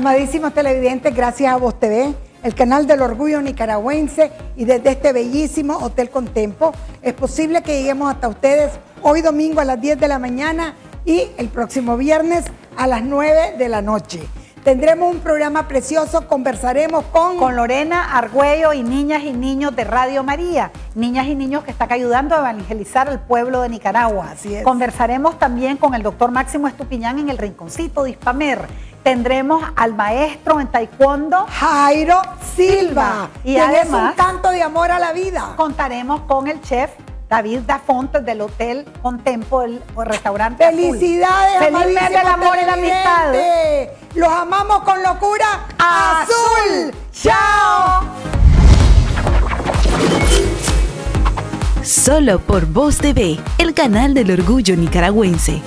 Amadísimos televidentes, gracias a Voz TV, el canal del orgullo nicaragüense y desde este bellísimo Hotel Contempo, es posible que lleguemos hasta ustedes hoy domingo a las 10 de la mañana y el próximo viernes a las 9 de la noche. Tendremos un programa precioso, conversaremos con... Con Lorena Argüello y niñas y niños de Radio María. Niñas y niños que están ayudando a evangelizar al pueblo de Nicaragua. Así es. Conversaremos también con el doctor Máximo Estupiñán en el Rinconcito de Ispamer. Tendremos al maestro en taekwondo Jairo Silva. Y además- un canto de amor a la vida. contaremos con el chef David Dafonte del Hotel Contempo, el restaurante Azul. Felicidades, Feliz mes del amor y la amistad. Los amamos con locura. Azul. ¡Chao! Solo por Voz TV, el canal del orgullo nicaragüense.